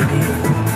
You.